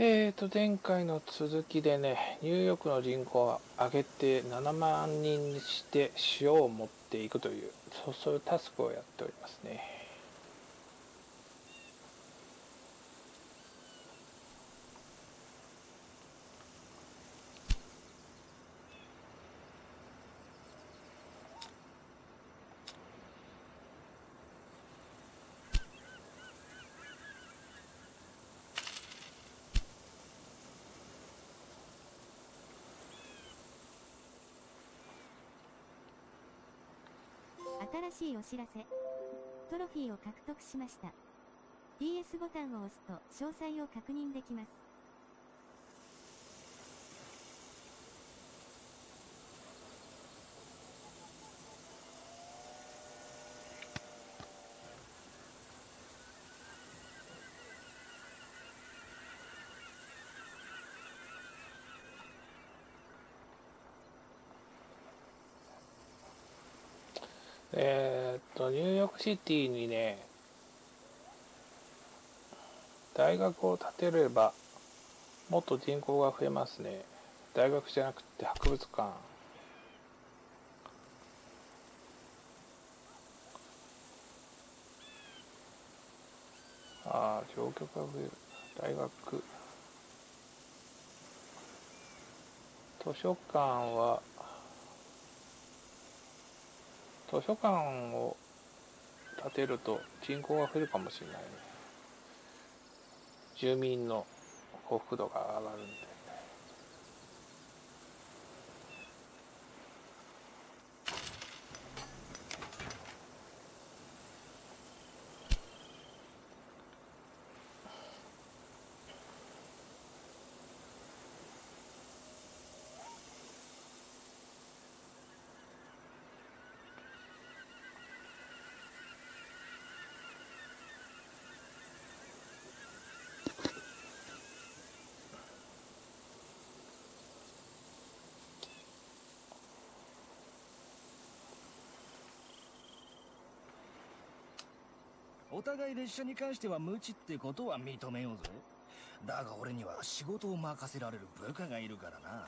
えーと、前回の続きでね、ニューヨークの人口を上げて7万人にして塩を持っていくという、そういうタスクをやっておりますね。新しいお知らせ。トロフィーを獲得しました。PS ボタンを押すと詳細を確認できます。えー、っと、ニューヨークシティにね、大学を建てれば、もっと人口が増えますね。大学じゃなくて博物館。ああ、乗客が増える。大学。図書館は、図書館を建てると人口が増えるかもしれないね。住民の幸福度が上がるんで。お互い列車に関しては無知ってことは認めようぜだが俺には仕事を任せられる部下がいるからな。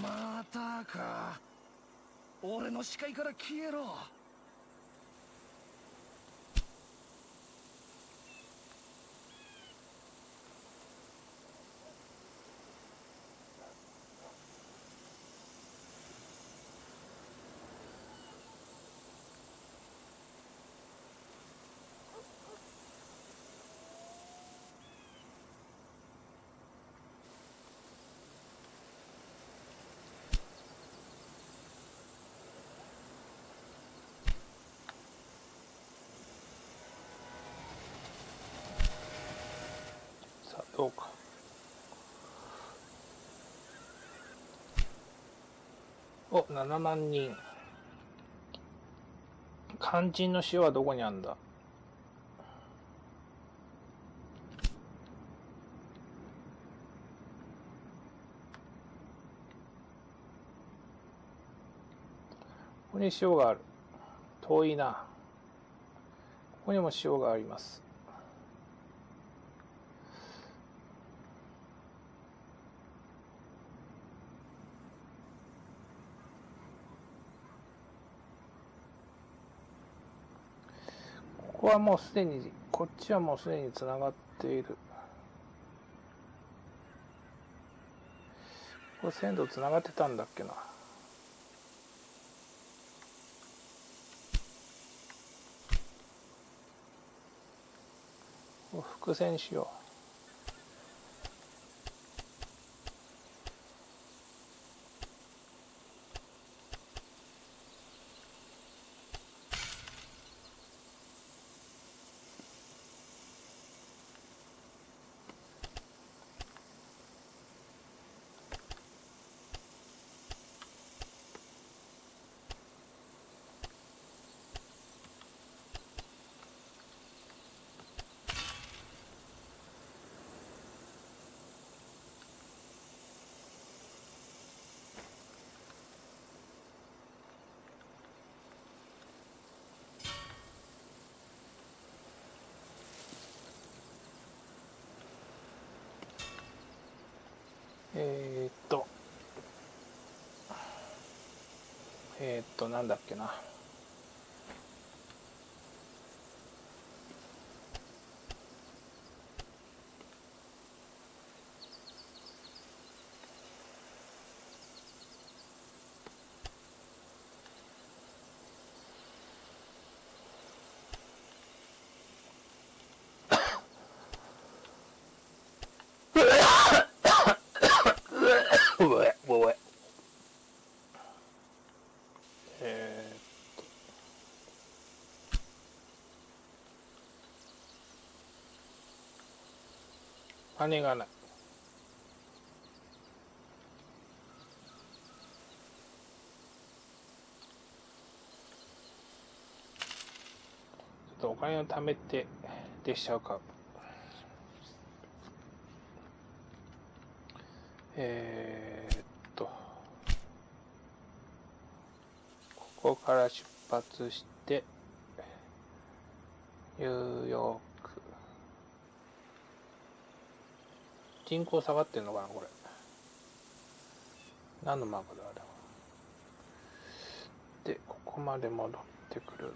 またか。俺の視界から消えろそうかお7万人。肝心の塩はどこにあるんだ？ここに塩がある。遠いな。ここにも塩があります。はもうすでに、こっちはもうすでにつながっている。これ線路つながってたんだっけな。伏線しよう。えー、っと。えー、っとなんだっけな。うえうええ。ーっと。羽がない。ちょっとお金を貯めて列車を買うえーっとここから出発してニューヨーク。人口下がってんのかなこれ。何のマークだあれは。でここまで戻ってくる。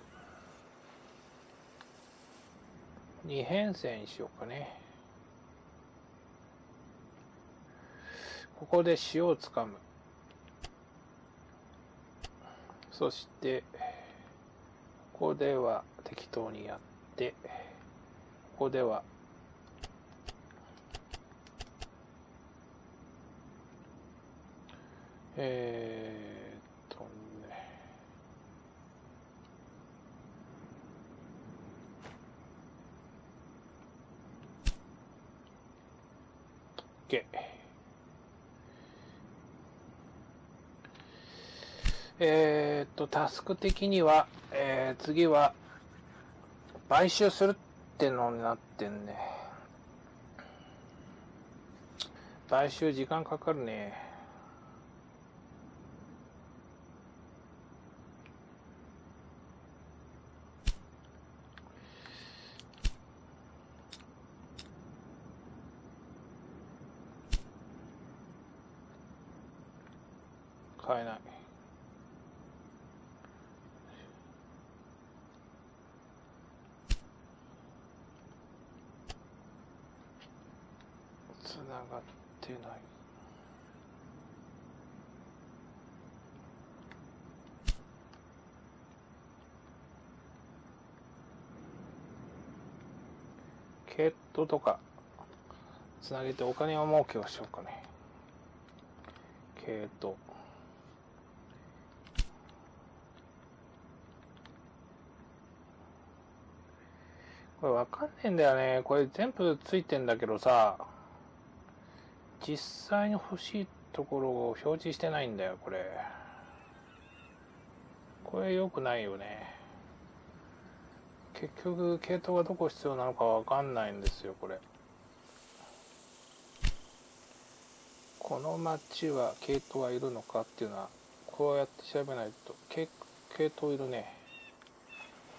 二編成にしようかね。ここで塩をつかむ。そしてここでは適当にやってここではえー、っとね OK えーっと、タスク的には、えー次は、買収するってのになってんね。買収時間かかるね。買えない。つながってない。ケットとかつなげてお金を儲けをしようかね。ケイト。これわかんねえんだよね。これ全部ついてんだけどさ、実際に欲しいところを表示してないんだよ、これ。これ良くないよね。結局、系統がどこ必要なのかわかんないんですよ、これ。この町は系統はいるのかっていうのは、こうやって調べないと、系系統いるね。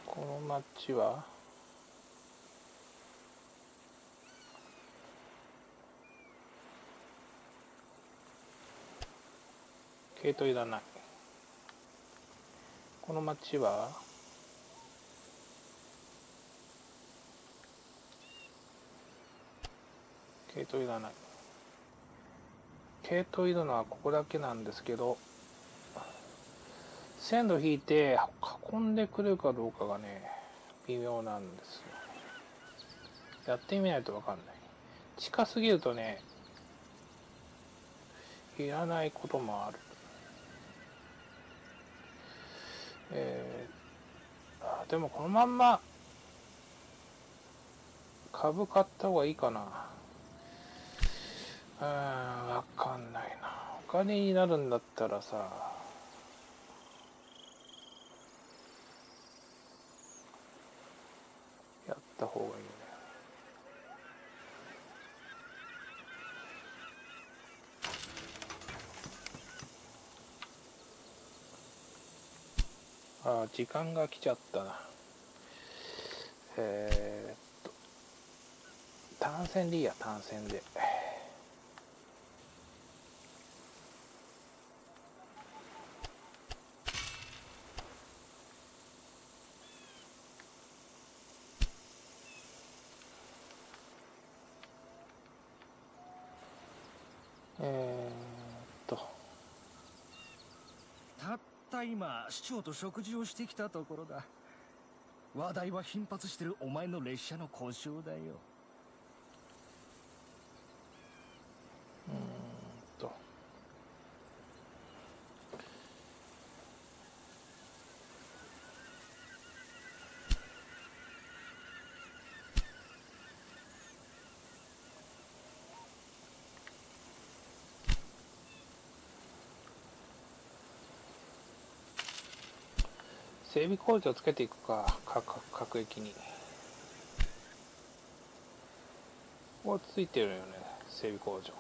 この町は、系統いらない。この町は、系統いらない。系統いるのはここだけなんですけど、線路引いて運んでくるかどうかがね、微妙なんですよ。やってみないとわかんない。近すぎるとね、いらないこともある。えー、あでもこのまんま株買った方がいいかな。うん、わかんないな。お金になるんだったらさ、やった方がいいあ時間が来ちゃったな。えー、っと単線でいいや単線で。えーた今市長と食事をしてきたところだ。話題は頻発してるお前の列車の故障だよ。整備工事をつけていくか各各駅に。ここついてるよね整備工場。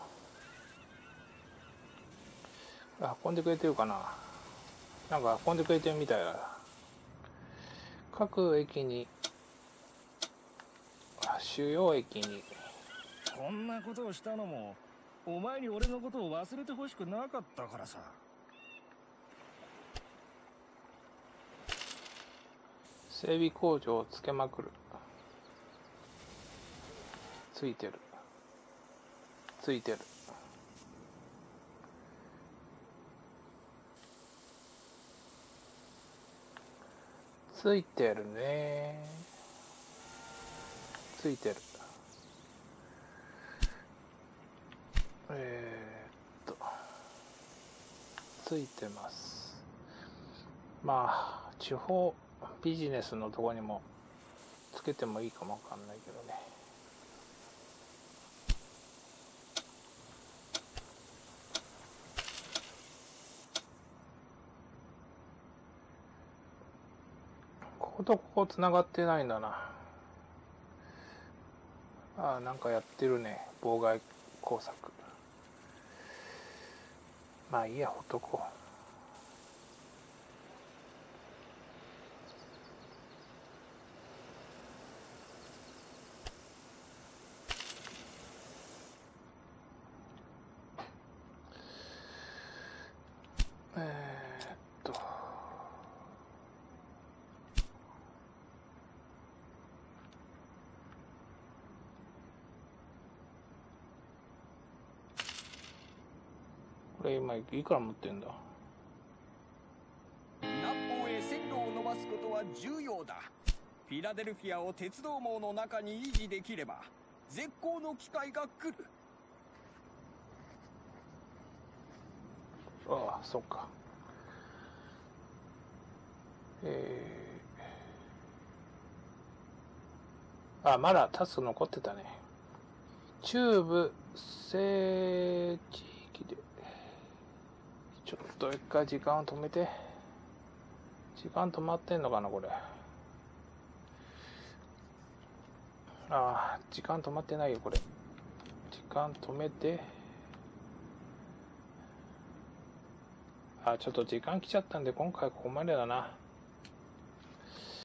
運んでくれてるかな。なんか運んでくれてるみたいだ。各駅に主要駅に。こんなことをしたのもお前に俺のことを忘れてほしくなかったからさ。整備工場をつけまくる。ついてる。ついてる。ついてるね。ついてる。えー、っと。ついてます。まあ地方ビジネスのとこにもつけてもいいかもわかんないけどね。こことここつながってないんだな。ああなんかやってるね。妨害工作。まあいいやほっとこう。これ今いくら持ってんだ？南方へ線路を伸ばすことは重要だ。フィラデルフィアを鉄道網の中に維持できれば絶好の機会が来る。ああそっか。えー、あまだタスク残ってたね。中部西地域でちょっと一回時間を止めて。時間止まってんのかなこれ。ああ時間止まってないよこれ。時間止めて。あちょっと時間来ちゃったんで今回ここまでだな。